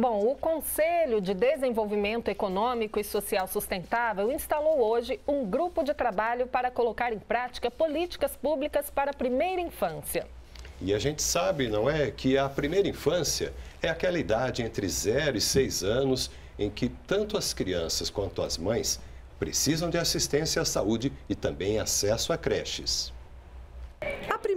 Bom, o Conselho de Desenvolvimento Econômico e Social Sustentável instalou hoje um grupo de trabalho para colocar em prática políticas públicas para a primeira infância. E a gente sabe, não é, que a primeira infância é aquela idade entre 0 e 6 anos em que tanto as crianças quanto as mães precisam de assistência à saúde e também acesso a creches.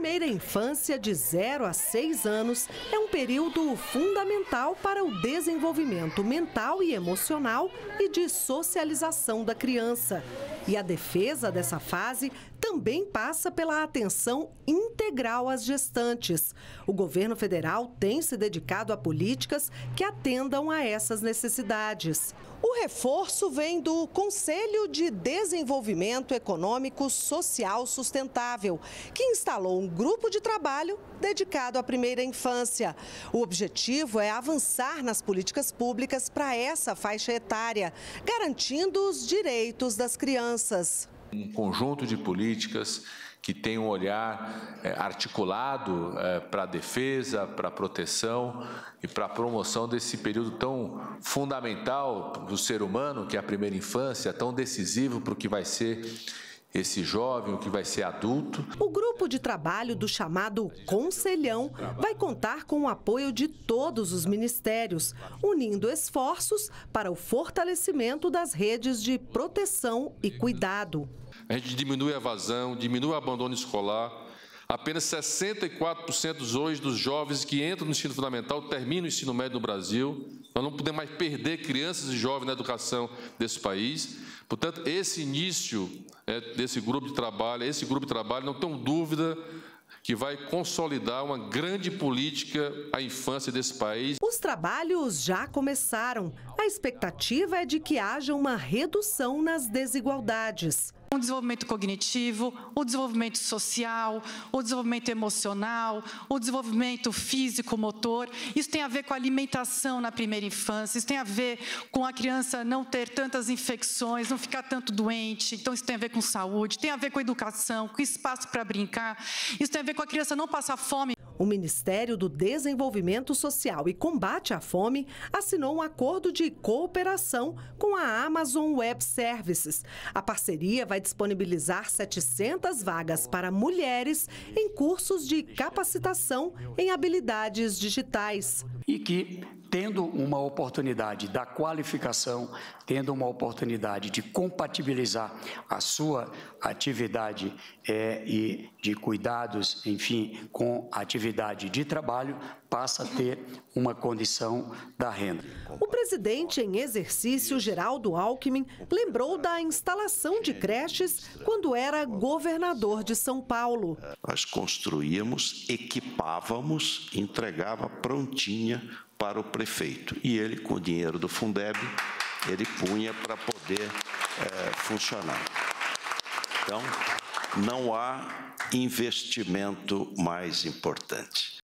Primeira infância, de 0 a 6 anos, é um período fundamental para o desenvolvimento mental e emocional e de socialização da criança. E a defesa dessa fase também passa pela atenção integral às gestantes. O governo federal tem se dedicado a políticas que atendam a essas necessidades. O reforço vem do Conselho de Desenvolvimento Econômico Social Sustentável, que instalou um grupo de trabalho dedicado à primeira infância. O objetivo é avançar nas políticas públicas para essa faixa etária, garantindo os direitos das crianças. Um conjunto de políticas que tem um olhar é, articulado é, para a defesa, para a proteção e para a promoção desse período tão fundamental do ser humano, que é a primeira infância, tão decisivo para o que vai ser esse jovem, o que vai ser adulto. O grupo de trabalho do chamado Conselhão vai contar com o apoio de todos os ministérios, unindo esforços para o fortalecimento das redes de proteção e cuidado. A gente diminui a evasão, diminui o abandono escolar. Apenas 64% hoje dos jovens que entram no ensino fundamental terminam o ensino médio no Brasil. Nós não podemos mais perder crianças e jovens na educação desse país. Portanto, esse início é, desse grupo de trabalho, esse grupo de trabalho, não tenho dúvida que vai consolidar uma grande política à infância desse país. Os trabalhos já começaram. A expectativa é de que haja uma redução nas desigualdades o desenvolvimento cognitivo, o desenvolvimento social, o desenvolvimento emocional, o desenvolvimento físico-motor. Isso tem a ver com a alimentação na primeira infância, isso tem a ver com a criança não ter tantas infecções, não ficar tanto doente. Então, isso tem a ver com saúde, tem a ver com educação, com espaço para brincar. Isso tem a ver com a criança não passar fome. O Ministério do Desenvolvimento Social e Combate à Fome assinou um acordo de cooperação com a Amazon Web Services. A parceria vai disponibilizar 700 vagas para mulheres em cursos de capacitação em habilidades digitais. E que tendo uma oportunidade da qualificação, tendo uma oportunidade de compatibilizar a sua atividade é, e de cuidados, enfim, com a atividade de trabalho, passa a ter uma condição da renda. O presidente em exercício, Geraldo Alckmin, lembrou da instalação de creches quando era governador de São Paulo. Nós construíamos, equipávamos, entregava prontinha para o prefeito. E ele, com o dinheiro do Fundeb, ele punha para poder é, funcionar. Então, não há investimento mais importante.